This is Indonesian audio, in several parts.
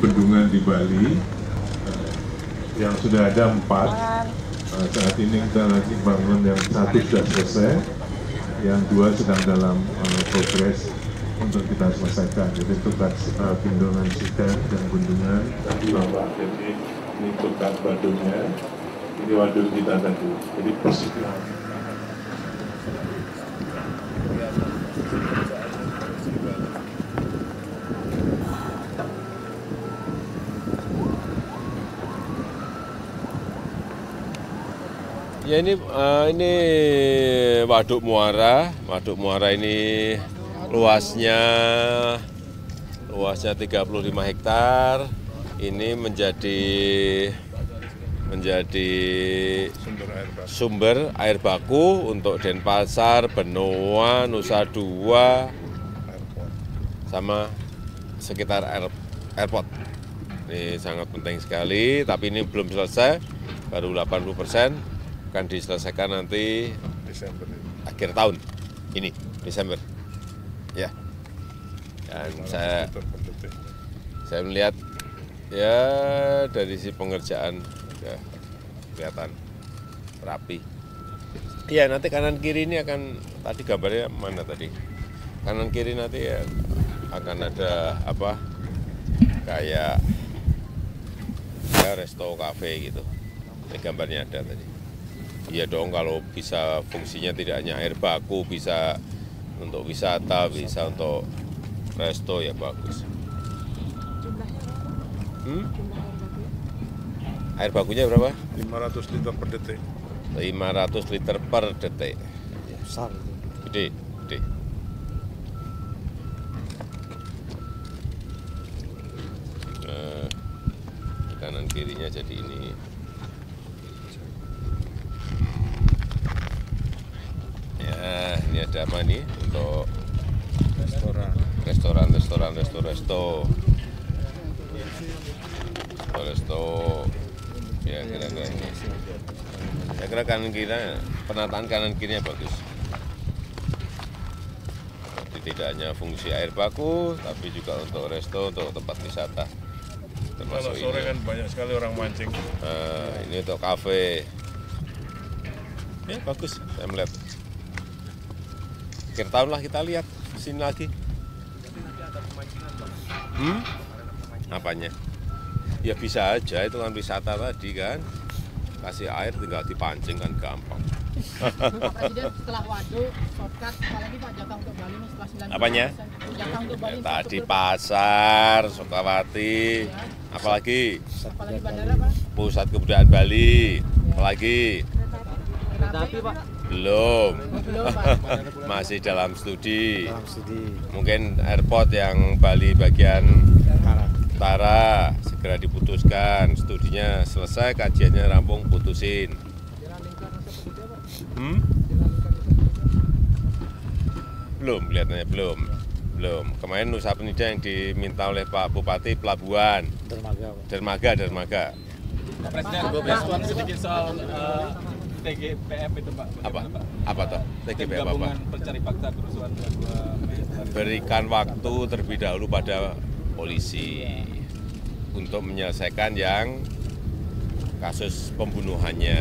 bendungan di Bali eh, yang sudah ada empat. Eh, saat ini kita lagi bangun yang satu sudah selesai, yang dua sedang dalam eh, progres untuk kita selesaikan. Jadi tugas uh, bendungan Siten dan bendungan tadi Bapak jadi ini tugas waduknya, ini waduk kita tadi. Jadi persikilan. Ya ini eh, ini Waduk Muara, Waduk Muara ini luasnya luasnya 35 hektar. Ini menjadi menjadi Sumber air baku. sumber air baku untuk Denpasar, Benoa, Nusa Dua, sama sekitar air, airport. Ini sangat penting sekali, tapi ini belum selesai, baru 80 persen, akan diselesaikan nanti Desember akhir tahun ini, Desember. Ya, dan saya saya melihat ya dari si pengerjaan ya kelihatan rapi. Iya nanti kanan kiri ini akan tadi gambarnya mana tadi kanan kiri nanti ya akan ada apa kayak ya resto cafe gitu. Ini gambarnya ada tadi. Iya dong kalau bisa fungsinya tidak hanya air baku bisa untuk wisata bisa untuk resto ya bagus. Hmm? Air bakunya berapa? 500 liter per detik. 500 liter per detik. besar. Gede, gede. Nah, kanan kirinya jadi ini. Ya, ini ada apa nih untuk Restoran. restoran, restoran, resto, resto, resto, resto. Ya kira-kira ini. Saya kira kanan kiri, penataan kanan kirinya bagus. Jadi tidak hanya fungsi air baku, tapi juga untuk resto, untuk tempat wisata. Kalau Termasuk sore ini. kan banyak sekali orang mancing. Nah, ini untuk kafe. Ya bagus, saya melihat. Akhir tahun lah kita lihat di sini lagi. Hmm? Apanya? Ya bisa aja itu kan wisata tadi kan. Kasih air tinggal dipancing kan gampang. Pak Presiden setelah waduk, shortcut, apalagi Pak jatah untuk Bali ini setelah 90 Apanya? Untuk Bali Tadi pasar, Sukawati, apalagi apalagi bandara Pak. pusat kebudayaan Bali, apalagi Kereta api Pak. Belum, masih dalam studi. dalam studi Mungkin airport yang Bali bagian utara segera diputuskan, studinya selesai, kajiannya rampung, putusin. Hmm? Belum, kelihatannya belum. Belum. Kemarin Nusa Penida yang diminta oleh Pak Bupati Pelabuhan, dermaga Pak. dermaga, dermaga. Pak Presiden, sedikit soal eh, TGPF itu Pak. Apa? Pak? Apa toh? Tim TGP apa, pencari fakta kerusuhan 22 Mei. berikan waktu terlebih dahulu pada polisi untuk menyelesaikan yang kasus pembunuhannya.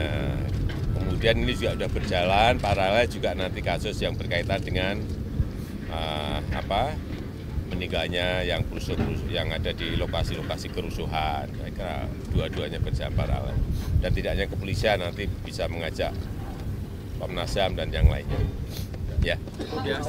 Kemudian ini juga sudah berjalan paralel juga nanti kasus yang berkaitan dengan eh, apa meninggalnya yang kerusuh yang ada di lokasi-lokasi kerusuhan. Saya kira dua-duanya berjalan paralel. Dan tidak hanya kepolisian nanti bisa mengajak Komnas HAM dan yang lainnya. Ya. Ya,